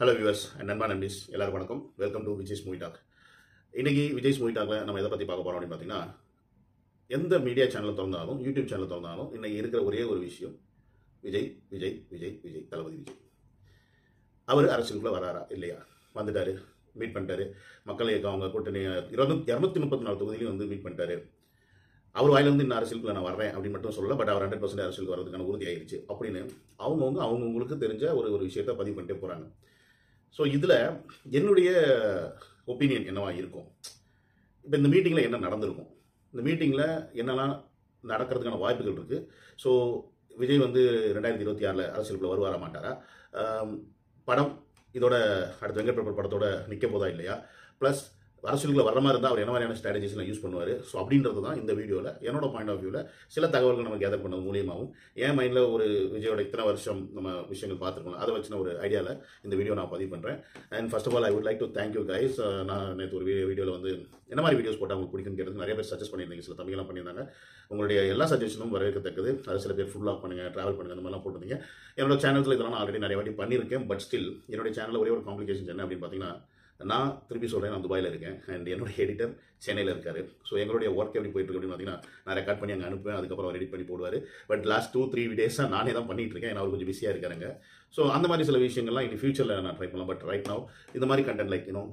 Hello viewers நண்பா நம்பிஸ் எல்லாரும் வணக்கம். Welcome to Vijay's movie talk இன்றைக்கி விஜய்ஸ் மூவி டாக்ல நம்ம எதை பற்றி பார்க்க போகிறோம் அப்படின்னு பார்த்தீங்கன்னா எந்த மீடியா சேனல் திறந்தாலும் யூடியூப் சேனல் திறந்தாலும் இன்னைக்கு இருக்கிற ஒரே ஒரு விஷயம் விஜய் விஜய் விஜய் விஜய் தளபதி விஜய். அவர் அரசியலுக்குள்ளே வராரா இல்லையா? வந்துட்டாரு மீட் பண்ணிட்டாரு. மக்கள் இயக்கம் அவங்க கூட்டணி இருபது இரநூத்தி முப்பத்தி நாலு தொகுதியிலையும் வந்து மீட் பண்ணிட்டாரு. அவர் வாயிலிருந்து இன்னும் இந்த அரசியலுக்குள்ள நான் வரேன் அப்படின்னு மட்டும் சொல்லல பட் அவர் ஹண்ட்ரட் பர்சன்ட் அரசியலுக்கு வரதுக்கான உறுதி ஆயிடுச்சு அப்படின்னு அவங்கவுங்க அவங்கவுங்களுக்கு தெரிஞ்ச ஒரு ஒரு விஷயத்த பதிவு பண்ணிட்டே போகிறாங்க ஸோ இதில் என்னுடைய ஒப்பீனியன் என்னவா இருக்கும்? இப்போ இந்த மீட்டிங்கில் என்ன நடந்திருக்கும்? இந்த மீட்டிங்கில் என்னெல்லாம் நடக்கிறதுக்கான வாய்ப்புகள் இருக்குது ஸோ விஜய் வந்து ரெண்டாயிரத்தி இருபத்தி ஆறில் அரசியலுக்குள்ள வருவாரா மாட்டாரா? படம் இதோட அடுத்த வெங்கட் பிரபு படத்தோட நிற்க போதா இல்லையா? ப்ளஸ் அரசியலுக்குள்ள வர மாதிரி இருந்தால் அவர் என்ன மாதிரியான ஸ்ட்ராட்டஜிஸ்லாம் யூஸ் பண்ணுவார்? ஸோ அப்படின்றது தான் இந்த வீடியோவில் என்னோட பாயிண்ட் ஆஃப் வியூவில் சில தகவல்கள் நம்ம கேதர் பண்ணது மூலியமாகவும் என் மைண்டில் ஒரு விஜயோட இத்தனை வருஷம் நம்ம விஷயங்கள் பார்த்துருக்கோம் அதை வச்சுன ஒரு ஐடியாவில் இந்த வீடியோ நான் பதிவு பண்ணுறேன் and first of all I would like to thank you guys நான் நேற்று ஒரு வீடியோவில் வந்து என்ன மாதிரி வீடியோஸ் போட்டால் உங்களுக்கு பிடிக்குன்னு நிறைய பேர் சஜஸ்ட் பண்ணியிருந்தீங்க சில தமிழ்லாம் பண்ணியிருந்தாங்க. உங்களுடைய எல்லா சஜஷனும் வரவேற்கத்தக்கது. அது சில பேர் ஃபுல்லாக பண்ணுங்க ட்ராவல் பண்ணுங்க அந்த மாதிரிலாம் போட்டிருந்தீங்க. என்னோட சேனல்ஸில் இதெல்லாம் நான் ஆல்ரெடி நிறைய வாட்டி பண்ணியிருக்கேன் பட் ஸ்டில் என்னுடைய சேனலில் ஒரே ஒரு காம்ப்ளிகேஷன் என்ன அப்படின்னு பார்த்தீங்கன்னா நான் திருப்பி சொல்கிறேன் நான் துபாயில் இருக்கேன். அண்ட் என்னுடைய எடிட்டர் சென்னையில் இருக்கார். ஸோ எங்களுடைய ஒர்க் எப்படி போயிட்டு இருக்கு அப்படின்னு பார்த்தீங்கன்னா நான் ரெக்கார்ட் பண்ணி அங்கே அனுப்புவேன் அதுக்கப்புறம் அவர் எடிட் பண்ணி போடுவார். பட் லாஸ்ட் டூ த்ரீ டேஸாக நானே தான் பண்ணிட்டு இருக்கேன். ஏன்னா அவர் கொஞ்சம் பிஸியாக இருக்காருங்க. ஸோ அந்த மாதிரி சில விஷயங்கள்லாம் இனி ஃபியூச்சரில் நான் ட்ரை பண்ணலாம். பட் ரைட் நவ் இந்த மாதிரி content like you know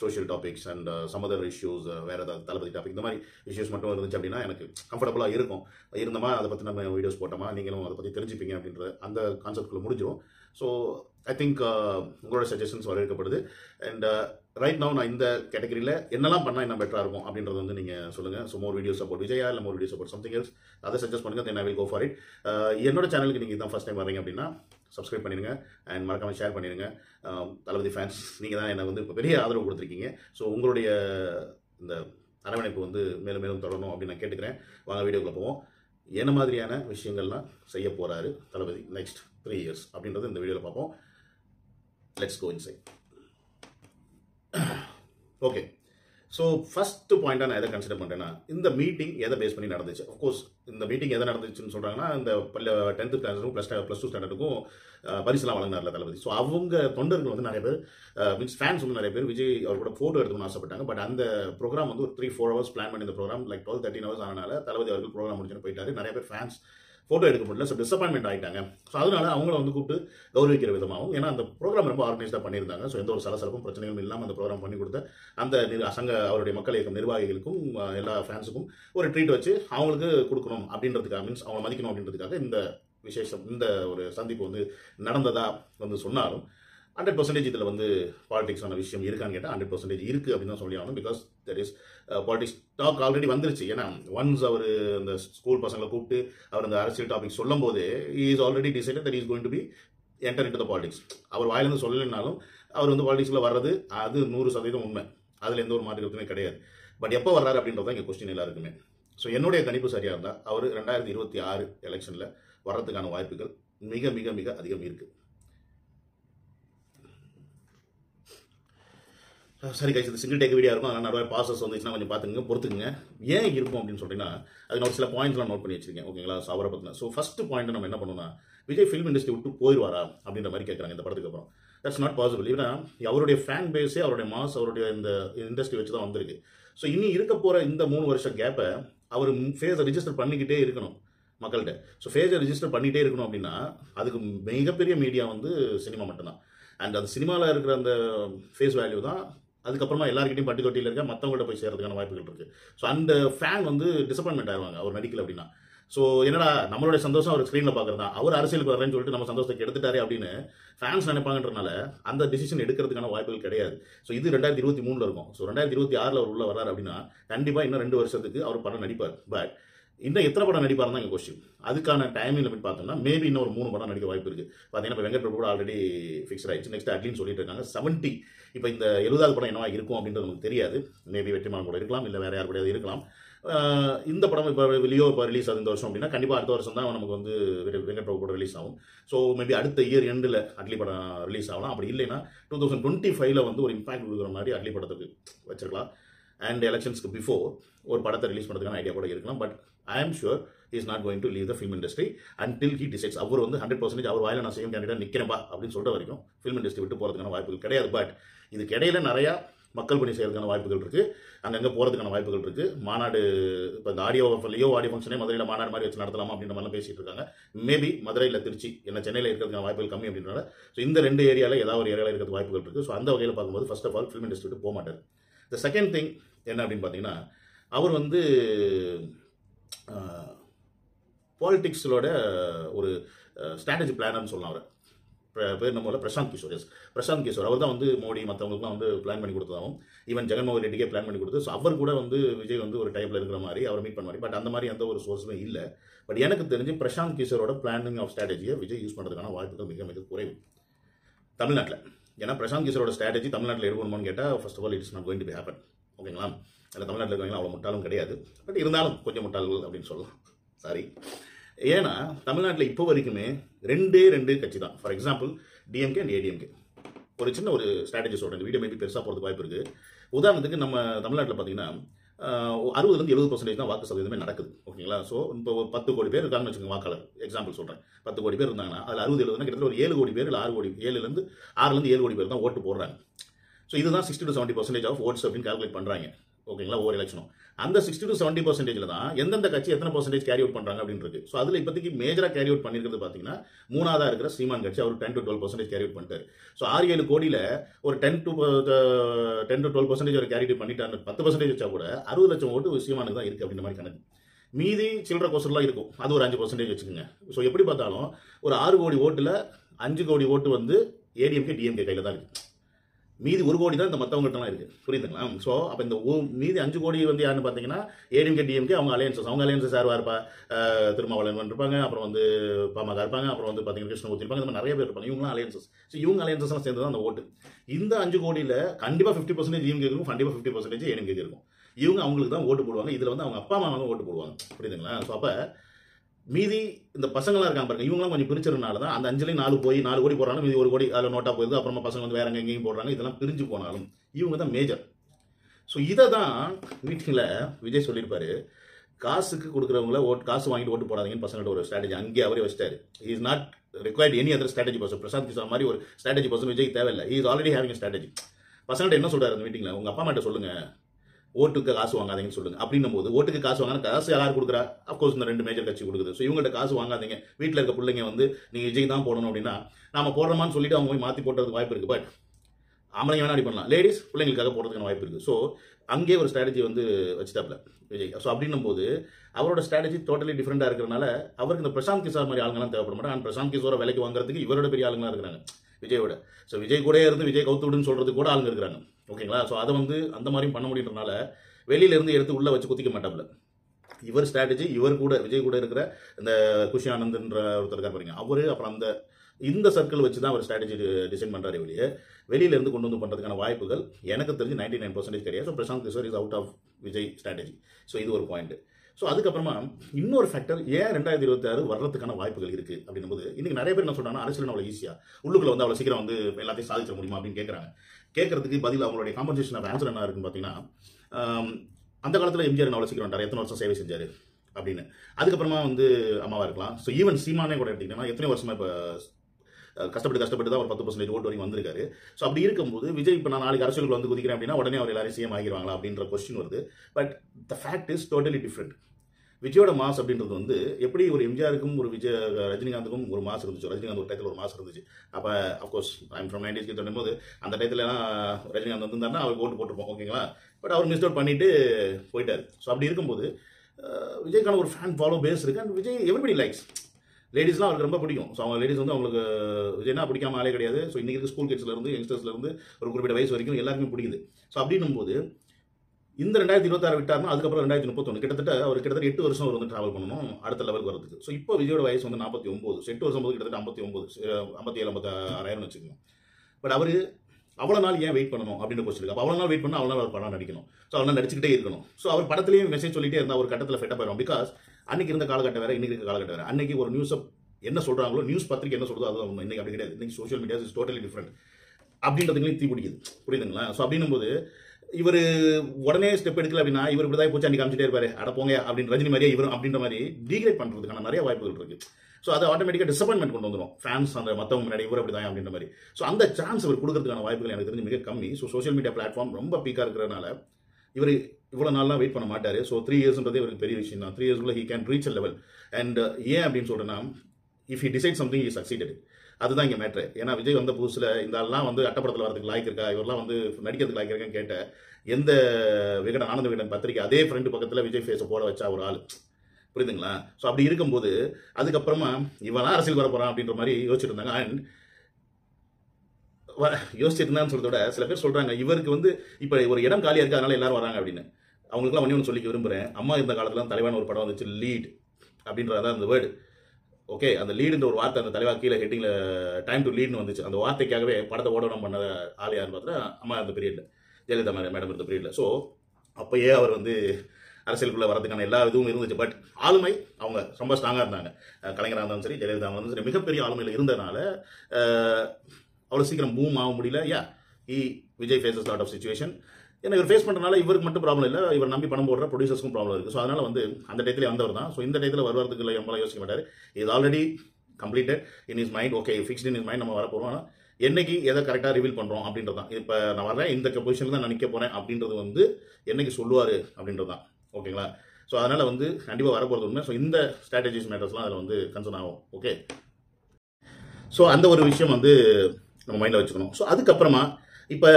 social topics and some other issues வேறு ஏதாவது தளபதி டாபிக் இந்த மாதிரி இஷ்யூஸ் மட்டும் இருந்துச்சு அப்படின்னா எனக்கு கம்ஃபர்டபுளாக இருக்கும். இருந்தமா அதை பற்றி நம்ம வீடியோஸ் போட்டோமா நீங்களும் அதை பற்றி தெரிஞ்சுப்பீங்க அப்படின்ற அந்த கான்செப்ட்குள்ளே முடிஞ்சிடும் ஸோ ஐ திங்க் uh, உங்களோட சஜஷன்ஸ் வரவேற்கப்படுது அண்ட் ரைட் நவு நான் இந்த கேட்டகரியில் என்னெல்லாம் பண்ணால் என்ன பெட்டராக இருக்கும் அப்படின்றது வந்து நீங்கள் சொல்லுங்கள் ஸோ மோர் வீடியோ சப்போர்ட் விஜயா இல்லை more video support something else அதை சஜஸ்ட் பண்ணுங்க then I will go for it என்னோட சேனலுக்கு நீங்கள் um, தான் ஃபஸ்ட் டைம் வரீங்க அப்படின்னா சப்ஸ்கிரைப் பண்ணிடுங்க அண்ட் மறக்காமல் ஷேர் பண்ணிடுங்க. தளபதி ஃபேன்ஸ் நீங்கள் தான் எனக்கு வந்து இப்போ பெரிய ஆதரவு கொடுத்துருக்கீங்க. ஸோ உங்களுடைய இந்த அரவணைப்பு வந்து மேலும் மேலும் தொடரணும் அப்படின்னு நான் கேட்டுக்கிறேன். வாங்க வீடியோக்குள்ளே போவோம். என்ன மாதிரியான விஷயங்கள்லாம் செய்ய போகிறாரு தளபதி நெக்ஸ்ட் த்ரீ இயர்ஸ் அப்படின்றது இந்த வீடியோவில் பார்ப்போம். Let's go inside okay so first பாயிண்டாக நான் எதை கன்சிடர் பண்ணுறேன்னா இந்த மீட்டிங் எதை பேஸ் பண்ணி நடந்துச்சு? அஃப்கோர்ஸ் இந்த மீட்டிங் எதை நடந்துச்சுன்னு சொல்கிறாங்கன்னா இந்த பல்ல டென்த்து கிளாஸுக்கும் ப்ளஸ் ப்ளஸ் டூ ஸ்டாண்டர்டுக்கும் பரிசுலாம் வழங்கினார்ல தளபதி. ஸோ அவங்க தொண்டர்கள் வந்து நிறைய பேர் மீன்ஸ் ஃபேன்ஸ் வந்து நிறைய பேர் விஜய் அவர் கூட ஃபோட்டோ எடுக்கணும்னு ஆசைப்பட்டாங்க. பட் அந்த ப்ரோக்ராம் வந்து ஒரு த்ரீ ஃபோர் ஹவர்ஸ் பிளான் பண்ணி இந்த program like twelve thirteen hours ஆனனால Thalapathy அவர்கள் ப்ரோக்ராம் முடிச்சுன்னு போயிட்டாரு. நிறைய பேர் ஃபேன்ஸ் ஃபோட்டோ எடுக்க முடியல ஸோ டிசப்பாயின்மெண்ட் ஆகிட்டாங்க ஸோ அதனால அவங்கள வந்து கூப்பிட்டு கௌரவிக்கிற விதமாகவும் ஏன்னா அந்த ப்ரோக்ராம் ரொம்ப ஆர்கனைஸ்டாக பண்ணியிருந்தாங்க. ஸோ எந்த ஒரு சலசலப்பும் பிரச்சனைகளும் இல்லாமல் அந்த ப்ரோக்ராம் பண்ணி கொடுத்த அந்த நிர் சங்க அவருடைய மக்கள் இயக்கம் நிர்வாகிகளுக்கும் எல்லா ஃபேன்ஸுக்கும் ஒரு ட்ரீட் வச்சு அவங்களுக்கு கொடுக்கணும் அப்படின்றதுக்காக மீன்ஸ் அவங்க மதிக்கணும் அப்படின்றதுக்காக இந்த விசேஷம் இந்த ஒரு சந்திப்பு வந்து நடந்ததாக வந்து சொன்னாலும் ஹண்ட்ரட் பர்சன்டேஜ் இதில் வந்து பாலிடிக்ஸான விஷயம் இருக்கான்னு கேட்டால் ஹண்ட்ரட் பர்சன்டேஜ் இருக்குது அப்படின்னு தான் சொல்லி ஆகணும். Because there is politics talk already வந்துருச்சு. ஏன்னா ஒன்ஸ் அவர் அந்த ஸ்கூல் பசங்களை கூப்பிட்டு அவர் அந்த அரசியல் டாபிக் சொல்லும் போதே is already decided that is going to be enter into the politics அவர் வாயிலிருந்து சொல்லலைனாலும் அவர் வந்து பாலிடிக்ஸில் வர்றது அது நூறு சதவீதம் உண்மை. அதில் எந்த ஒரு மாற்று கருத்துமே கிடையாது. பட் எப்போ வர்றாரு அப்படின்றது தான் இங்கே கொஸ்டின் எல்லாருக்குமே. ஸோ என்னுடைய கணிப்பு சரியாக இருந்தால் அவர் ரெண்டாயிரத்தி இருபத்தி ஆறு எலெக்ஷனில் வர்றதுக்கான வாய்ப்புகள் மிக மிக மிக அதிகம் இருக்குது சரி கைஸ் இது சிங்கிள் டேக் வீடியோ இருக்கும். அதனால் நிறைய பாசஸ் வந்துச்சுன்னா கொஞ்சம் பார்த்துங்க பொறுத்துக்குங்க. ஏன் இருக்கும் அப்படின்னு சொல்லிட்டீங்கன்னா அது நான் ஒரு சில பாயிண்ட்ஸ்லாம் நோட் பண்ணி வச்சிருக்கேன் ஓகேங்களா ஸோ அவரை பற்றின ஸோ ஃபஸ்ட் பாயிண்ட் நம்ம என்ன பண்ணணும்னா விஜய் ஃபிலிம் இண்டஸ்ட்ரி விட்டு போயிடுவாரா அப்படின்ற மாதிரி கேட்குறாங்க இந்த படத்துக்கு அப்புறம். தட்ஸ் நாட் பாசிபிள் ஏன்னா அவருடைய ஃபேன் பேஸே அவருடைய மாஸ் அவருடைய இந்த இண்டஸ்ட்ரி வச்சு தான் வந்திருக்கு. ஸோ இனி இருக்க போகிற இந்த மூணு வருஷம் கேப்பை அவர் ஃபேஸை ரிஜிஸ்டர் பண்ணிக்கிட்டே இருக்கணும் மக்கள்கிட்ட. ஸோ ஃபேஸை ரிஜிஸ்டர் பண்ணிகிட்டே இருக்கணும் அப்படின்னா அதுக்கு மிகப்பெரிய மீடியா வந்து சினிமா மட்டும்தான். அண்ட் அந்த சினிமாவில் இருக்கிற அந்த ஃபேஸ் வேல்யூ தான் அதுக்கப்புறமா எல்லாருக்கிட்டையும் பட்டி தொட்டியில் இருக்க மற்றவங்கள்ட்ட போய் சேர்றதுக்கான வாய்ப்புகள் இருக்குது ஸோ அந்த ஃபேன் வந்து டிசப்பாயின்மெண்ட் ஆயிடுவாங்க அவர் நடிக்கல அப்படின்னா. ஸோ என்னடா நம்மளுடைய சந்தோஷம் அவர் ஸ்க்ரீனில் பார்க்குறது தான் அவர் அரசியலுக்கு வரேன்னு சொல்லிட்டு நம்ம சந்தோஷத்தை எடுத்துட்டாரு அப்படின்னு ஃபேன்ஸ் நினைப்பாங்கன்றனால அந்த டிசிஷன் எடுக்கிறதுக்கான வாய்ப்புகள் கிடையாது. ஸோ இது ரெண்டாயிரத்தி இருபத்தி மூணில் இருக்கும். ஸோ ரெண்டாயிரத்தி இருபத்தி ஆறில் அவர் உள்ள வர்றாரு அப்படின்னா கண்டிப்பாக இன்னும் ரெண்டு வருஷத்துக்கு அவர் படம் நடிப்பார். பட் இன்னும் எத்தனை படம் நடிப்பார் தான் எங்கள் கொஸ்டின் அதுக்கான டைமிங் லிமிட் பார்த்தோம்னா மேபி இன்னும் ஒரு மூணு படம் நடிக்க வாய்ப்பு இருக்குது பார்த்தீங்கன்னா இப்போ வெங்கட் பிரபு கூட ஆல்ரெடி ஃபிக்ஸ் ஆயிடுச்சு. நெக்ஸ்ட் அட்லின்னு சொல்லிட்டு இருக்காங்க. செவன்ட்டி இப்போ இந்த எழுபதாவது படம் என்னவா இருக்கும் அப்படின்றது நமக்கு தெரியாது. மேபி வெற்றிமாறன் கூட இருக்கலாம் இல்லை வேறு யார் கூட இருக்கலாம். இந்த படம் இப்போ வெளியோ இப்போ ரிலீஸ் ஆகுது இந்த வருஷம் அப்படின்னா கண்டிப்பாக அடுத்த வருஷம் தான் நமக்கு வந்து வெ- வெங்கட் பிரபு கூட ரிலீஸ் ஆகும். ஸோ மேபி அடுத்த இயர் எண்டில் அட்லி படம் ரிலீஸ் ஆகலாம். அப்படி இல்லைன்னா டூ தௌசண்ட் டுவெண்ட்டி ஃபைவ்ல வந்து ஒரு இம்பாக்ட் கொடுக்குற மாதிரி அட்லி படத்துக்கு வச்சிருக்கலாம். அண்ட் எலெக்ஷன்ஸ்க்கு பிஃபோர் ஒரு படத்தை ரிலீஸ் பண்ணுறதுக்கான ஐடியா கூட இருக்கலாம். But I am sure is not going to leave the film industry until he decides அவர் வந்து ஹண்ட்ரட் பர்சன்டேஜ் அவர் வாயில நான் சேம் கேண்டிடேட் நிற்கிறேன்பா அப்படின்னு சொல்கிற வரைக்கும் ஃபிலிம் இண்டஸ்ட்ரி விட்டு போகிறதுக்கான வாய்ப்புகள் கிடையாது. பட் இதுக்கு இடையில நிறையா மக்கள் பணி செய்யறதுக்கான வாய்ப்புகள் இருக்குது அங்கங்கே போகிறதுக்கான வாய்ப்புகள் இருக்குது மாநாடு இப்போ இந்த ஆடியோ லியோ ஆடியோ ஃபங்க்ஷனே மதுரையில் மாநாடு மாதிரி வச்சு நடத்தலாமா அப்படின்ற மாதிரிலாம் பேசிட்டு இருக்காங்க. மேபி மதுரையில் திருச்சி என்ன சென்னையில் இருக்கிறதுக்கான வாய்ப்புகள் கம்மி அப்படின்றனால. ஸோ இந்த ரெண்டு ஏரியாவில் ஏதாவது ஒரு ஏரியாவில் இருக்கிறது வாய்ப்புகள் இருக்குது ஸோ அந்த வகையில் பார்க்கும்போது first of all film industry விட்டு போக மாட்டார். த செகண்ட் திங் என்ன அப்படின்னு பார்த்தீங்கன்னா அவர் வந்து பாலிடிக்ஸோட ஒரு ஸ்ட்ராட்டஜி பிளானர்னு சொல்லலாம் அவர். பேர் நம்ம பிரசாந்த் கிஷோர் எஸ் பிரசாந்த் கிஷோர். அவர் தான் வந்து மோடி மற்றவங்களுக்குலாம் வந்து பிளான் பண்ணி கொடுத்ததாகவும் ஈவன் ஜெகன்மோகன் ரெட்டிக்கே பிளான் பண்ணி கொடுத்து ஸோ அவர் கூட வந்து விஜய் வந்து ஒரு டைப்பில் இருக்கிற மாதிரி அவர் மீட் பண்ண மாதிரி. பட் அந்த மாதிரி எந்த ஒரு சோர்ஸுமே இல்லை. பட் எனக்கு தெரிஞ்சு பிரசாந்த் கிஷோரோட பிளானிங் ஆஃப் ஸ்ட்ராட்டஜியை விஜய் யூஸ் பண்ணுறதுக்கான வாய்ப்புகள் மிக மிக குறைவு. தமிழ்நாட்டில். ஏன்னா பிரசாந்த் கிஷோரோட ஸ்ட்ராட்டஜி தமிழ்நாட்டில் எடுக்கணுமான்னு கேட்டால் first of all it's not going to be happen ஓகேங்களா அதில் தமிழ்நாட்டில் இருக்கிறவங்க அவ்வளோ முட்டாளும் கிடையாது. பட் இருந்தாலும் கொஞ்சம் முட்டாள்கள் அப்படின்னு சொல்லலாம். சாரி. ஏன்னா தமிழ்நாட்டில் இப்போ வரைக்குமே ரெண்டே ரெண்டு கட்சி தான். For example DMK and ADMK ஒரு சின்ன ஒரு ஸ்ட்ராட்டஜி சொல்கிறேன் வீடியோ மேபி பெருசாக போகிறதுக்கு வாய்ப்பு இருக்குது உதாரணத்துக்கு நம்ம தமிழ்நாட்டில் பார்த்தீங்கன்னா அறுபதுலேருந்து எழுபது பர்சன்டேஜ் தான் வாக்கு சதவீதமே நடக்குது. ஓகேங்களா? ஸோ இப்போ ஒரு பத்து கோடி பேர் இருக்காங்கன்னு வச்சுக்கோங்க வாக்காளர். எக்ஸாம்பிள் சொல்கிறேன் பத்து கோடி பேர் இருந்தாங்கன்னா அதில் அறுபது எழுபதுனா கிட்டத்தட்ட ஒரு ஏழு கோடி பேர் இல்லை ஆறு கோடி ஏழுலேருந்து ஆறுலேருந்து ஏழு கோடி பேர் தான் ஓட்டு போடுறாங்க. ஸோ இதுதான் sixty to seventy percentage of votes அப்படின்னு கால்குலேட் பண்ணுறாங்க ஓகேங்களா ஒவ்வொரு எலெக்ஷனும் அந்த சிக்ஸ்டி டு செவன்ட்டி பர்சன்டேஜில் தான் எந்தெந்த கட்சி எத்தனை பர்சன்டேஜ் கேரி அவுட் பண்ணுறாங்க அப்படின்னு இருக்கு ஸோ அதில் இப்போதைக்கு மேஜராக கேரி அவுட் பண்ணியிருக்கிறது பார்த்தீங்கன்னா மூணாவதாக இருக்கிற சீமான் கட்சி. அவர் ten to twelve percentage carry out பண்ணிட்டார். ஸோ ஆறு ஏழு கோடியில் ஒரு ten to ten to twelve percentage our carry பண்ணிட்டாரு பத்து பர்சன்டேஜ் வச்சா கூட அறுபது லட்சம் ஓட்டு சீமானுக்கு தான் இருக்குது அப்படின்ற மாதிரி கணக்கு. மீதி சில்லற கொசர்லாம் இருக்கும். அது ஒரு அஞ்சு பர்சன்டேஜ் வச்சுக்கோங்க. ஸோ எப்படி பார்த்தாலும் ஒரு ஆறு கோடி ஓட்டில் அஞ்சு கோடி ஓட்டு வந்து ஏடிஎம்கே டிஎம்கே கையில் தான் இருக்குது மீதி ஒரு கோடி தான் இந்த மற்றவங்கள்ட்டலாம் இருக்குது புரியுதுங்களா? ஸோ அப்போ இந்த ஊ- மீதி அஞ்சு கோடி வந்து யாருன்னு பார்த்தீங்கன்னா ஏடிஎம்கே டிஎம்கே அவங்க அலையன்சஸ் அவங்க அலையன்சஸ் யார் இருப்பா திருமாவளவன் இருப்பாங்க அப்புறம் வந்து பாமக இருப்பாங்க அப்புறம் வந்து பார்த்தீங்கன்னா கிருஷ்ணமூர்த்தி இருப்பாங்க இந்த மாதிரி நிறைய பேர் இருப்பாங்க. இவங்களாம் அலையன்சஸ் ஸோ இவங்க அலையன்சஸ்லாம் சேர்ந்து தான் அந்த ஓட்டு. இந்த அஞ்சு கோடியில் கண்டிப்பாக ஃபிஃப்டி பர்சன்டேஜ் இவங்க இருக்கும் கண்டிப்பாக ஃபிஃப்டி பர்சன்டேஜ் ஏடிஎம்கே இருக்கும். இவங்க அவங்களுக்கு தான் ஓட்டு போடுவாங்க. இதில் வந்து அவங்க அப்பா அம்மா ஓட்டு போடுவாங்க. புரியுதுங்களா? ஸோ அப்போ மீதி இந்த பசங்களாம் இருக்காங்க பாருங்க. இவங்களாம் கொஞ்சம் பிரிச்சதுனால தான் அந்த அஞ்சலையும் நாலு போய் நாலு கோடி போடுறாங்க. மீதி ஒரு கோடி அதில் நோட்டாக போயிருது. அப்புறமா பசங்க வந்து வேற எங்கேயும் போடுறாங்க. இதெல்லாம் பிரிஞ்சு போனாலும் இவங்க தான் மேஜர் ஸோ இதை தான் மீட்டிங்கில் விஜய் சொல்லியிருப்பாரு. காசுக்கு கொடுக்குறவங்கள ஓட்டு காசு வாங்கிட்டு ஓட்டு போடாதீங்கன்னு பசங்கள்ட்ட ஒரு ஸ்ட்ராட்டஜி அங்கேயே அவரே வச்சிட்டாரு. Is not required any other strategy person Prashant Kishor மாதிரி ஒரு ஸ்ட்ராட்டஜி பர்சன் விஜய் தேவையில்லை. இஸ் ஆல்ரெடி ஹேவிங் ஸ்ட்ராட்டஜி பசங்கள்ட்ட என்ன சொல்றாரு அந்த மீட்டிங்கில் உங்கள் அப்பா அம்மாட்ட சொல்லுங்கள் ஓட்டுக்கு காசு வாங்காதீங்கன்னு சொல்லுங்க. அப்படின்னும் போது ஓட்டுக்கு காசு வாங்கினா காசு யார் கொடுக்குறா? அப்கோர்ஸ் இந்த ரெண்டு மேஜர் கட்சி கொடுக்குது. ஸோ இவங்கள்ட்ட காசு வாங்காதீங்க. வீட்டில் இருக்க பிள்ளைங்க வந்து நீங்கள் விஜய் தான் போடணும் அப்படின்னா நாம போடுறோமான்னு சொல்லிட்டு அவங்க போய் மாற்றி போடுறதுக்கு வாய்ப்பு இருக்கு. பட் ஆம்பளைங்க வேணா அப்படி பண்ணலாம். லேடிஸ் பிள்ளைங்களுக்காக போடுறதுக்கான வாய்ப்பு இருக்கு. ஸோ அங்கேயே ஒரு ஸ்ட்ராட்டஜி வந்து வச்சுட்டாப்ல விஜய். ஸோ அப்படின்னும் போது அவரோட ஸ்ட்ராட்டஜி டோட்டலி டிஃப்ரெண்டாக இருக்கிறனால அவருக்கு இந்த பிரசாந்த் கிஷோர் மாதிரி ஆளுங்கலாம் தேவைப்பட மாட்டேன் அண்ட் பிரசாந்த் கிஷோரை விலைக்கு வாங்குறதுக்கு இவரோட பெரிய ஆளுங்களாம் இருக்கிறாங்க. விஜயோட. ஸோ விஜய் கூட இருந்து விஜய் கவுத்து விடுன்னு சொல்றதுக்கு கூட ஆளுங்க இருக்கிறாங்க. ஓகேங்களா? ஸோ அதை வந்து அந்த மாதிரியும் பண்ண முடியுன்றனால வெளியிலேருந்து எடுத்து உள்ளே வச்சு குத்திக்க மாட்டாப்புல. இவர் ஸ்ட்ராட்டஜி இவர் கூட விஜய் கூட இருக்கிற இந்த குஷி ஆனந்த்ன்ற ஒருத்தர் இருக்கார் பாருங்க. அவர் அப்புறம் அந்த இந்த சர்க்கிள் வச்சு தான் அவர் ஸ்ட்ராட்டஜி டிசைன் பண்ணுறாரு வெளியே வெளியிலேருந்து கொண்டு வந்து பண்ணுறதுக்கான வாய்ப்புகள் எனக்கு தெரிஞ்சு நைன்டி நைன் பர்சன்டேஜ் கிடையாது. So Prashant Kishor is out of Vijay strategy so இது ஒரு பாயிண்ட் ஸோ அதுக்கப்புறமா இன்னொரு ஃபேக்டர் ஏன் ரெண்டாயிரத்தி இருபத்தி ஆறு வர்றதுக்கான வாய்ப்புகள் இருக்கு அப்படின்னும் போது இன்னைக்கு நிறைய பேர் என்ன சொல்கிறாங்கன்னா அரசியல் அவ்வளோ ஈஸியாக உள்ளுக்குள்ள வந்து அவ்வளோ சீக்கிரம் வந்து எல்லாத்தையும் சாதிச்சிட முடியுமா? அப்படின்னு கேட்குறாங்க கேட்கறதுக்கு பதில் அவங்களுடைய காம்பன்சேஷன் ஆன்சர் என்ன இருக்குன்னு பார்த்தீங்கன்னா அந்த காலத்தில் எம்ஜிஆர் அவ்வளோ சீக்கிரம் வந்தார்? எத்தனை வருஷம் சேவை செஞ்சார்? அப்படின்னு. அதுக்கப்புறமா வந்து அம்மாவாக இருக்கலாம். ஸோ ஈவன் சீமானே கூட எடுத்தீங்கன்னா எத்தனை வருஷமா இப்போ கஷ்டப்பட்டு கஷ்டப்பட்டு தான் ஒரு பத்து பர்சன்டேஜ் ஓட்டு வரைக்கும் வந்திருக்காரு. ஸோ அப்படி இருக்கும்போது விஜய் இப்போ நான் நாளைக்கு அரசியலுக்கு வந்து குதிக்கிறேன் அப்படின்னா உடனே அவர் எல்லாரும் சிஎம் ஆகிடுவாங்களா அப்படின்ற கொஸ்டின் வருது. But the fact is totally different விஜயோட மாஸ் அப்படின்றது வந்து எப்படி ஒரு எம்ஜிஆருக்கும் ஒரு விஜய் ரஜினிகாந்துக்கும் ஒரு மாஸ் இருந்துச்சு? ரஜினிகாந்த் ஒரு டயத்தில் ஒரு மாஸ் இருந்துச்சு. அப்போ அஃப்கோர்ஸ் ஐம் ஃப்ரம் நைன்டிஸ் சொல்லும் போது அந்த டயத்துலலாம் ரஜினிகாந்த் வந்திருந்தாருன்னா அவர் ஓட்டு போட்டிருப்போம் ஓகேங்களா பட் அவர் மிஸ் அவுட் பண்ணிட்டு போயிட்டார். ஸோ அப்படி இருக்கும்போது விஜய்க்கான ஒரு ஃபேன் ஃபாலோ பேஸ் இருக்கு. அண்ட் விஜய் எவ்ரிபடி லைக்ஸ் லேடிஸ்லாம் அவருக்கு ரொம்ப பிடிக்கும். ஸோ அவங்க லேடிஸ் வந்து அவங்களுக்கு விஜய்னா பிடிக்காம ஆளே கிடையாது. ஸோ இன்றைக்கி இருக்க ஸ்கூல் கிட்ஸ்லேருந்து இருந்து ஒரு குறிப்பிட்ட வயசு வரைக்கும் எல்லாருக்குமே பிடிக்குது. ஸோ அப்படின்னும் போது இந்த ரெண்டாயிரத்தி இருபத்தாறு விட்டார்னா அதுக்கப்புறம் ரெண்டாயிரத்தி முப்பத்தொன்று கிட்டத்தட்ட அவர் கிட்டத்தட்ட எட்டு வருஷம் அவர் வந்து ட்ராவல் பண்ணணும் அடுத்த லெவலுக்கு வரதுக்கு ஸோ இப்போ விஜயோட வயசு வந்து நாற்பத்தி ஒம்பது ஸோ எட்டு வருஷம் போது கிட்டத்தட்ட ஐம்பத்தி ஒம்பது ஐம்பத்தி ஏழு ஐம்பத்தி ஆறாயிரம்னு வச்சுக்கணும் பட் அவர் அவ்வளோ நாள் ஏன் வெயிட் பண்ணணும்? அப்படின்னு கொஸ்டின் இருக்கு. அவ்வளோ நாள் வெயிட் பண்ணால் அவ்வளோ நாள் அவர் படம் நடிக்கணும். ஸோ அவ்வளோ நடிச்சுக்கிட்டே இருக்கணும். ஸோ அவர் படத்துலேயே மெசேஜ் சொல்லிட்டே இருந்தால் ஒரு கட்டத்தில் ஃபெட்டப் ஆயிடும் பிகாஸ் அன்னைக்கு இருந்த காலகட்டம் வேற இன்னைக்கு இருக்க காலகட்டம் வேற. அன்னைக்கு ஒரு நியூஸை என்ன சொல்றாங்களோ நியூஸ் பத்திரிக்கை என்ன சொல்றதோ அது இன்னைக்கு அப்படி கிடையாது. இன்னைக்கு social media is totally different அப்படின்றதுங்களையும் தீ பிடிக்குது. புரியுதுங்களா? ஸோ அப்படின்னும் போது இவர் உடனே ஸ்டெப் எடுக்கல அப்படின்னா இவர் இப்படி தான் அன்றைக்கி காமிச்சிட்டே இருப்பாரு. அட போங்க அப்படின்னு ரஜினி மாதிரியே இவரும் அப்படின்ற மாதிரி டீக்ரேட் பண்ணுறதுக்கான நிறைய வாய்ப்புகள் இருக்கு. ஸோ அது ஆட்டோமேட்டிக்காக டிசப்பாயின்மெண்ட் கொண்டு வந்துடும் ஃபேன்ஸ் அந்த மற்றவங்க முன்னாடி இவர் அப்படி தான் அப்படின்ற மாதிரி. ஸோ அந்த சான்ஸ் இவர் கொடுக்கறதுக்கான வாய்ப்புகள் எனக்கு தெரிஞ்சு மிக கம்மி. ஸோ சோஷியல் மீடியா பிளாட்ஃபார்ம் ரொம்ப பீக்காக இருக்கிறதுனால இவர் இவ்வளோ நாள்லாம் வெயிட் பண்ண மாட்டார். ஸோ த்ரீ இயர்ஸ்ன்றதே இவருக்கு பெரிய விஷயம் தான் three இயர்ஸ்க்குள்ள he can reach a level and ஏன் அப்படின்னு சொல்கிறேன்னா if he decide something he succeeded அதுதான் இங்கே மேட்ரு ஏன்னா விஜய் வந்த புதுசில் இந்த ஆள்லாம் வந்து அட்டப்படத்தில் வரதுக்கு லாய்க்கு இருக்கா? இவரெல்லாம் வந்து நடிக்கிறதுக்கு லாய்க்கு இருக்கான்னு கேட்ட எந்த விகடன் ஆனந்த விகடன் பத்திரிக்கை அதே ஃப்ரெண்டு பக்கத்தில் விஜய் ஃபேஸை போட வச்சா ஒரு ஆள். புரியுதுங்களா? ஸோ அப்படி இருக்கும்போது அதுக்கப்புறமா இவெல்லாம் அரசியல் வர போகிறான் அப்படின்ற மாதிரி யோசிச்சுட்டு இருந்தாங்க. அண்ட் யோசிச்சிருந்தான்னு சொல்றதோட சில பேர் சொல்றாங்க இவருக்கு வந்து இப்போ ஒரு இடம் காலியா இருக்கு அதனால எல்லாரும் வராங்க அப்படின்னு. அவங்களுக்குலாம் ஒண்ணே ஒன்று சொல்லிக்க விரும்புறேன். அம்மா இருந்த காலத்துல தலைவான ஒரு படம் வந்துச்சு லீட் அப்படின்றதான் அந்த வேர்டு ஓகே அந்த லீடுன்ற ஒரு வார்த்தை அந்த தலைவா கீழே ஹெட்டிங்ல டைம் டு லீட்னு வந்துச்சு. அந்த வார்த்தைக்காகவே படத்தை ஓடணும் பண்ண ஆள் யாருன்னு பார்த்தா அம்மா அந்த பீரியட்ல ஜெயலலிதா மேடம் இருந்த பீரியட்ல ஸோ அப்பயே அவர் வந்து அரசியலுக்குள்ளே வரதுக்கான எல்லா இதுவும் இருந்துச்சு. பட் ஆளுமை அவங்க ரொம்ப ஸ்ட்ராங்காக இருந்தாங்க. கலைஞராக இருந்தாலும் சரி ஜெயலலிதா இருந்தாலும் சரி மிகப்பெரிய ஆளுமையில் இருந்ததுனால அவ்வளோ சீக்கிரம் மூவ் ஆக முடியல. Yeah E Vijay faces lot of situation ஏன்னா இவர் ஃபேஸ் பண்ணுறதுனால இவருக்கு மட்டும் ப்ராப்ளம் இல்லை. இவர் நம்பி பணம் போடுற ப்ரொடியூசர்ஸ்க்கும் ப்ராப்ளம் இருக்குது ஸோ அதனால் வந்து அந்த டயத்தில் வந்தவர் தான். ஸோ இந்த டயத்தில் வருவதுக்கு இல்லை எவ்வளோ யோசிக்க மாட்டார். இது already completed in his mind okay fixed in his mind நம்ம வரப்போகிறோம் என்னைக்கு எதை கரெக்டாக ரிவீல் பண்ணுறோம் அப்படின்றது தான். இப்போ நான் வரேன் இந்த பொசிஷனில் தான் நான் நிற்க போகிறேன் அப்படின்றது வந்து என்னைக்கு சொல்லுவார் அப்படின்றது தான். ஓகேங்களா ஸோ அதனால் வந்து கண்டிப்பாக வரப்போகிறது உண்மை. ஸோ இந்த ஸ்ட்ராட்டஜிஸ் மேட்டர்ஸ்லாம் அதில் வந்து கன்சர்ன் ஆகும். ஓகே ஸோ அந்த ஒரு விஷயம் வந்து நம்ம மைண்டில் வச்சுக்கணும். ஸோ அதுக்கப்புறமா இப்போ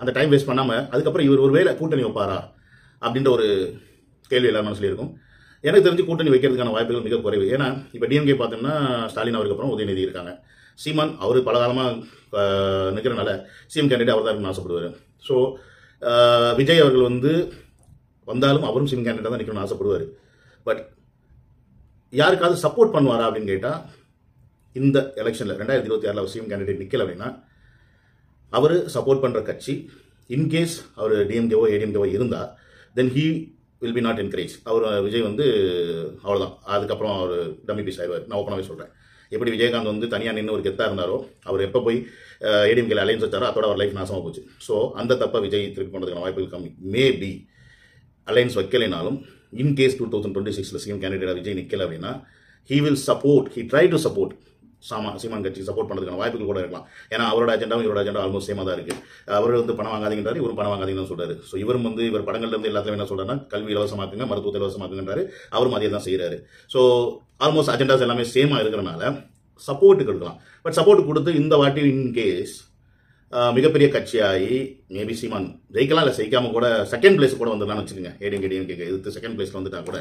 அந்த டைம் வேஸ்ட் பண்ணாமல் அதுக்கப்புறம் இவர் ஒரு வேளை கூட்டணி வைப்பாரா? அப்படின்ற ஒரு கேள்வி எல்லாரும் மனசுல இருக்கும். எனக்கு தெரிஞ்சு கூட்டணி வைக்கிறதுக்கான வாய்ப்புகள் மிக குறைவு. ஏன்னா இப்போ டிஎம்கே பார்த்தோம்னா ஸ்டாலின் அவருக்கு அப்புறம் உதயநிதி இருக்காங்க. சீமான் அவர் பலகாலமாக நிற்கிறனால சிஎம் கேண்டிடேட் அவர் தான் இருக்கணும்னு ஆசைப்படுவார். ஸோ விஜய் அவர்கள் வந்து வந்தாலும் அவரும் சிஎம் கேண்டிடேட் தான் நிற்கணும்னு ஆசைப்படுவார். பட் யாருக்காவது சப்போர்ட் பண்ணுவாரா அப்படின்னு கேட்டால் இந்த எலெக்ஷனில் ரெண்டாயிரத்தி இருபத்தி ஆறில் சிஎம் கேண்டிடேட் நிற்கல அப்படின்னா அவர் சப்போர்ட் பண்ணுற கட்சி இன்கேஸ் அவர் டிஎம்கேவோ ஏடிஎம்கேவோ இருந்தால் then he will be not encourage அவர் விஜய் வந்து அவ்வளோதான் அதுக்கப்புறம் அவர் டம்மி பீஸ் ஆயிடுவார். நான் ஓப்பனாகவே சொல்கிறேன் எப்படி விஜயகாந்த் வந்து தனியாக நின்று ஒரு கெத்தாக இருந்தாரோ அவர் எப்போ போய் ஏடிஎம்கேல அலைன்ஸ் வச்சாரோ அதோட அவர் லைஃப் நாசமாக போச்சு. ஸோ அந்த தப்பை விஜய் திருப்பி பண்ணுறதுக்கான வாய்ப்புகள் கம்மி maybe alliance வைக்கலைனாலும் in case two thousand twenty சிக்ஸில் சிஎம் கேண்டிடேட் விஜய் நிற்கல அப்படின்னா he will support he try to support சாமா சீமான் கட்சி சப்போர்ட் பண்ணுறதுக்கான வாய்ப்புகள் கூட இருக்கலாம். ஏன்னா அவரோட அஜெண்டாவும் இவரோட அஜெண்டா ஆல்மோஸ்ட் சேமாக தான் இருக்கு. அவர் வந்து பணம் வாங்காதீங்கன்றாரு இவரும் பணம் வாங்காதீங்கன்னு சொல்கிறாரு ஸோ இவரும் வந்து இவர் படங்கள்லேருந்து எல்லாத்தையும் என்ன சொல்கிறாருன்னா கல்வி இலவசமாக்குங்க மருத்துவத்தை இலவசமாக்குங்கன்றாரு. அவரும் அதே தான் செய்கிறாரு ஸோ ஆல்மோஸ்ட் அஜெண்டாஸ் எல்லாமே சேமாக இருக்கிறனால சப்போர்ட்டு கொடுக்கலாம் பட் சப்போர்ட் கொடுத்து இந்த வாட்டி இன்கேஸ் மிகப்பெரிய கட்சியாகி மேபி சீமான் ஜெயிக்கலாம் இல்லை ஜெயிக்காம கூட செகண்ட் பிளேஸ் கூட வந்துடலாம்னு வச்சுக்கோங்க. ஏடிஎம் கேட்க எதிர்த்து செகண்ட் பிளேஸில் வந்துட்டா கூட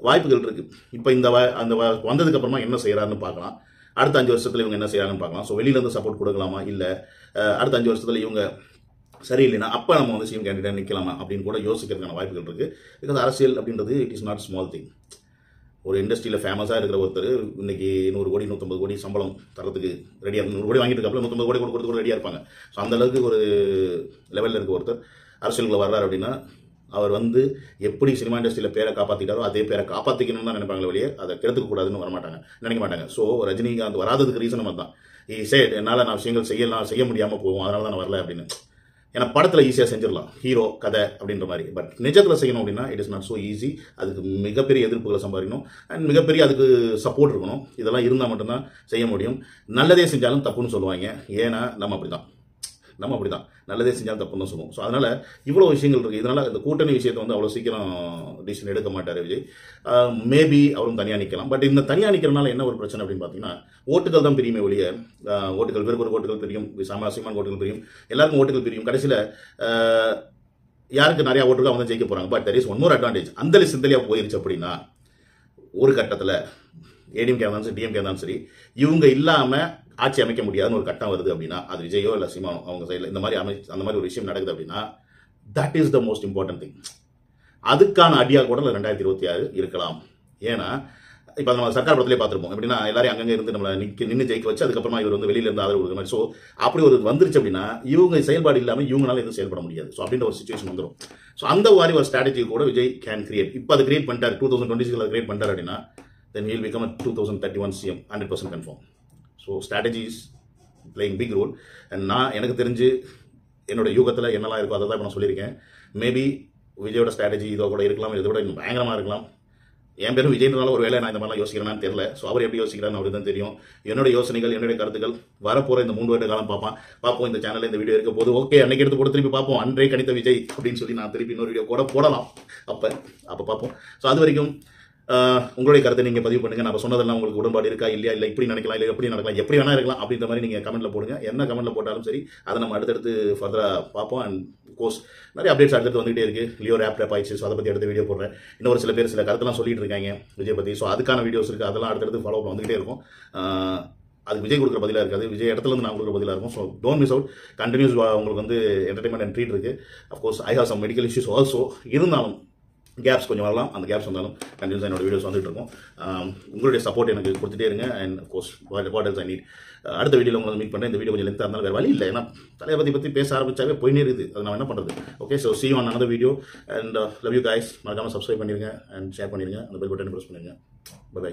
வாய்ப்புகள் இருக்குது இப்போ இந்த வ- அந்த வ- என்ன செய்கிறாருன்னு பார்க்கலாம். அடுத்த அஞ்சு வருஷத்தில் இவங்க என்ன செய்யறாங்கன்னு பார்க்கலாம். ஸோ வெளியிலேருந்து சப்போர்ட் கொடுக்கலாமா? இல்லை அடுத்த அஞ்சு வருஷத்தில் இவங்க சரியில்லைனா அப்போ நம்ம வந்து சிஎம் கேண்டிடேட் நிற்கலாமா அப்படின்னு கூட யோசிக்கிறதுக்கான வாய்ப்புகள் இருக்கு. பிகாஸ் அரசியல் அப்படின்றது it is not small thing ஒரு இண்டஸ்ட்ரியில் ஃபேமஸாக இருக்கிற ஒருத்தர் இன்னைக்கு நூறு கோடி நூற்றம்பது கோடி சம்பளம் தரத்துக்கு ரெடியாக நூறு கோடி வாங்கிட்டு இருக்காப்புல நூற்றம்பது கோடி கொடுக்கறதுக்கு ரெடியாக இருப்பாங்க. ஸோ அந்த அளவுக்கு ஒரு லெவலில் இருக்க ஒருத்தர் அரசியலுக்குள்ள வர்றாரு அப்படின்னா அவர் வந்து எப்படி சினிமா இண்டஸ்ட்ரியில் பேரை காப்பாற்றிட்டாரோ அதே பேரை காப்பாற்றிக்கணும்னு தான் நினைப்பாங்களே வழியே அதை கெடுத்துக்க கூடாதுன்னு வரமாட்டாங்க நினைக்க மாட்டாங்க. ஸோ ரஜினிகாந்த் வராததுக்கு ரீசனும் அதுதான். ஈ சேட் என்னால் நான் விஷயங்கள் செய்யலாம் செய்ய முடியாமல் போகும். அதனால தான் நான் வரல அப்படின்னு. ஏன்னா படத்தில் ஈஸியாக செஞ்சிடலாம். ஹீரோ கதை அப்படின்ற மாதிரி. பட் நிஜத்தில் செய்யணும் அப்படின்னா it is not so easy அதுக்கு மிகப்பெரிய எதிர்ப்புகளை சம்பாதிக்கணும். அண்ட் மிகப்பெரிய அதுக்கு சப்போர்ட் இருக்கணும். இதெல்லாம் இருந்தால் மட்டும்தான் செய்ய முடியும். நல்லதே செஞ்சாலும் தப்புன்னு சொல்லுவாங்க. ஏன்னா நம்ம அப்படிதான். நம்ம அப்படி தான் நல்லதே செஞ்சாலும் தப்புன்னு சொல்லுவோம். ஸோ அதனால் இவ்வளோ விஷயங்கள் இருக்குது இதனால் இந்த கூட்டணி விஷயத்தை வந்து அவ்வளோ சீக்கிரம் டிசிஷன் எடுக்க மாட்டார் விஜய். மேபி அவரும் தனியாக நிற்கலாம் பட் இந்த தனியாக நிற்கிறனால என்ன ஒரு பிரச்சனை அப்படின்னு பார்த்தீங்கன்னா ஓட்டுகள் தான் பிரியுமே ஒழிய ஓட்டுகள் வெறுப்பு ஓட்டுகள் பிரியும் சாமா சீமான் ஓட்டுகள் பிரியும் எல்லாருக்கும் ஓட்டுகள் பிரியும். கடைசியில் யாருக்கு நிறையா ஓட்டுகள் அவங்க ஜெயிக்க போகிறாங்க but there is one more advantage அந்த லிஸ்ட் சிந்தலியா போயிருச்சு அப்படின்னா ஒரு கட்டத்தில் ஏடிஎம்கே இருந்தாலும் சரி டிஎம்கே இருந்தாலும் சரி இவங்க இல்லாமல் ஆட்சி அமைக்க முடியாதுன்னு ஒரு கட்டம் வருது அப்படின்னா அது விஜயோ இல்லை சீமானோ அவங்க சைடில் இந்த மாதிரி அமை அந்த மாதிரி ஒரு விஷயம் நடக்குது அப்படின்னா that is the most important thing அதுக்கான அடியாக கூட ரெண்டாயிரத்தி இருபத்தி ஆறு இருக்கலாம். ஏன்னா இப்போ நம்ம சர்க்கார் படத்திலே பார்த்துருப்போம். எப்படின்னா எல்லாரும் அங்கங்கே இருந்து நம்மளை நிக்க நின்று ஜெயிக்க வச்சு அதுக்கப்புறமா இவர் வந்து வெளியில இருந்து ஆதரவு கொடுக்குற மாதிரி. ஸோ அப்படி ஒரு வந்துருச்சு அப்படின்னா இவங்க செயல்பாடு இல்லாமல் இவங்களால எதுவும் செயல்பட முடியாது. ஸோ அப்படின்ற ஒரு சுச்சுவேஷன் வந்துடும் ஸோ அந்த மாதிரி ஒரு ஸ்ட்ராட்டஜி கூட விஜய் கேன் கிரியேட் இப்போ அது கிரியேட் பண்ணிட்டார். டூ தௌசண்ட் டுவெண்ட்டி சிக்ஸில் கிரியேட் பண்ணிட்டார் அப்படின்னா then he'll become two thousand thirty one CM hundred percent confirm so strategies playing big role and நான் எனக்கு தெரிஞ்சு என்னோட யூகத்தில் என்னெல்லாம் இருக்கோ அதை தான் இப்போ நான் சொல்லியிருக்கேன். மேபி விஜயோட ஸ்ட்ராட்டஜி இதோ கூட இருக்கலாம் இதை விட இன்னும் பயங்கரமாக இருக்கலாம். என் பேரும் விஜய்னால ஒரு வேலை நான் இந்த மாதிரிலாம் யோசிக்கிறேன்னு தெரியல. ஸோ அவர் எப்படி யோசிக்கிறான்னு அவருக்கு தான் தெரியும். என்னோட யோசனைகள் என்னுடைய கருத்துக்கள் வரப்போகிற இந்த மூன்று வருட காலம் பார்ப்பான். பார்ப்போம் இந்த சேனலில் இந்த வீடியோ இருக்க போது. ஓகே அன்னைக்கு எடுத்து போட்டு திருப்பி பார்ப்போம். அன்றே கணித்த விஜய் அப்படின்னு சொல்லி நான் திருப்பி இன்னொரு வீடியோ கூட போடலாம். அப்போ அப்போ பார்ப்போம். ஸோ அது வரைக்கும் உங்களுடைய கருத்தை நீங்கள் பதிவு பண்ணுங்கள் நான் சொன்னதெல்லாம் உங்களுக்கு உடன்பாடு இருக்கா? இல்லையா? இல்லை இப்படி நினைக்கலாம் இல்லை எப்படி நடக்கலாம் எப்படி வேணா இருக்கலாம் அப்படின்ற மாதிரி நீங்கள் கமெண்ட்டில் போடுங்க. என்ன கமெண்ட்டில் போட்டாலும் சரி அதை நம்ம அடுத்தடுத்து ஃபர்தராக பார்ப்போம். அண்ட் கோர்ஸ் நிறைய அப்டேட்ஸ் அடுத்தடுத்து வந்துகிட்டே இருக்கு. லியோ ரேப் ரேப் ஆயிடுச்சு ஸோ அதை பற்றி அடுத்த வீடியோ போடுறேன். இன்னும் ஒரு சில பேர் சில கருத்தெல்லாம் சொல்லிட்டு இருக்காங்க விஜய் பற்றி ஸோ அதுக்கான வீடியோஸ் இருக்குது அதெல்லாம் அடுத்தடுத்து ஃபாலோ வந்துகிட்டே இருக்கும். அது விஜய் கொடுக்குற பதிலாக இருக்காது. விஜய் இடத்துல இருந்து நான் கொடுக்குற பதிலாக இருக்கும். So don't miss out continues உங்களுக்கு வந்து என்டர்டைன்மெண்ட் அண்ட் ட்ரீட் இருக்குது of course I have some medical issues also இருந்தாலும் கேப்ஸ் கொஞ்சம் வரலாம். அந்த கேப்ஸ் வந்தாலும் கண்டினியூஸ் என்னோட வீடியோஸ் வந்துட்டு இருக்கும். உங்களுடைய சப்போர்ட் எனக்கு கொடுத்துட்டே இருங்க. And course what else I need அடுத்த வீடியோவில் உங்களை மீட் பண்ணுறேன் இந்த வீடியோ கொஞ்சம் லென்த்தாக இருந்தாலும் வேறு வழி இல்லை. ஏன்னா தலைவதி பற்றி பேச ஆரம்பிச்சாவே போயினே இருக்குது. அது நான் என்ன பண்ணுறது ஓகே ஸோ சி ஆன் அந்த video and love you guys மறக்காமல் சப்ஸ்கிரைப் பண்ணிடுங்க. அண்ட் ஷேர் பண்ணிடுங்க. அந்த பெல் பட்டன் ப்ரெஸ் பண்ணிடுங்க. பை